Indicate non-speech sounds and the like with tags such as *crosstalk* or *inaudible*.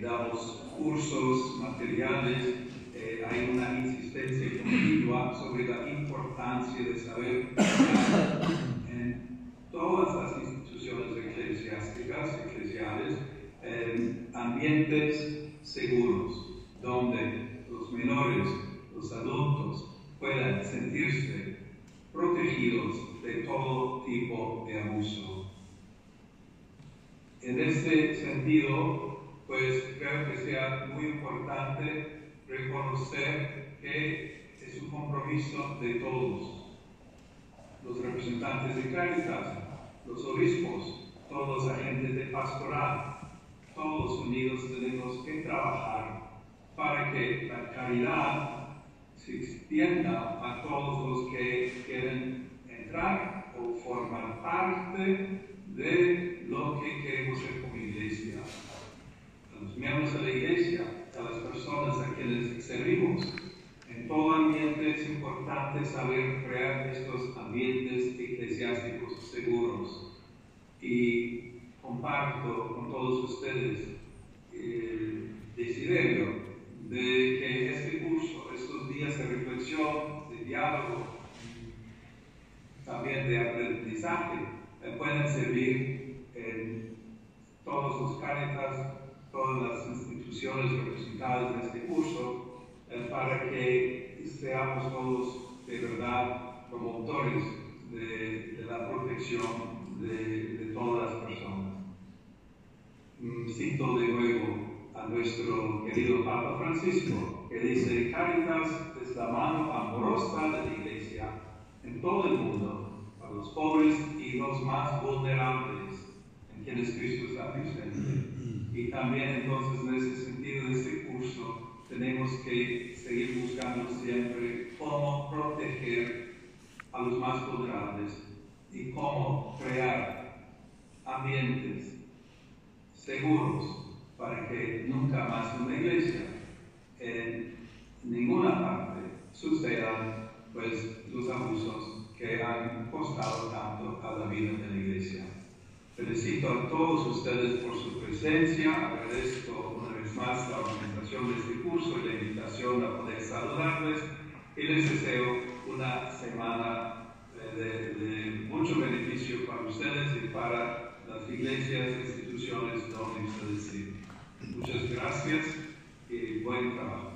damos cursos, materiales, eh, hay una insistencia continua sobre la importancia de saber *coughs* en todas las instituciones eclesiásticas, eclesiales, ambientes seguros, donde los menores, los adultos puedan sentirse protegidos de todo tipo de abuso. En este sentido, pues creo que sea muy importante reconocer que es un compromiso de todos, los representantes de Caritas, los obispos, todos los agentes de pastoral, todos unidos tenemos que trabajar para que la caridad se extienda a todos los que quieren entrar o formar parte de lo que queremos ser como iglesia. A los miembros de la iglesia, a las personas servimos. En todo ambiente es importante saber crear estos ambientes eclesiásticos seguros. Y comparto con todos ustedes el desiderio de que este curso, estos días de reflexión, de diálogo, también de aprendizaje, puedan servir en todos los caretas, todas las instituciones representadas en este curso, eh, para que seamos todos de verdad promotores de, de la protección de, de todas las personas. Cito de nuevo a nuestro querido Papa Francisco, que dice, Caritas es la mano amorosa de la Iglesia en todo el mundo, para los pobres y los más vulnerables, Y también entonces en ese sentido de este curso tenemos que seguir buscando siempre cómo proteger a los más vulnerables y cómo crear ambientes seguros para que nunca más en la iglesia, en ninguna parte, sucedan pues, los abusos que han costado tanto a la vida de la iglesia. Felicito a todos ustedes por su presencia, agradezco una vez más la organización de este curso y la invitación a poder saludarles y les deseo una semana de, de mucho beneficio para ustedes y para las iglesias, instituciones donde ustedes sirven. Muchas gracias y buen trabajo.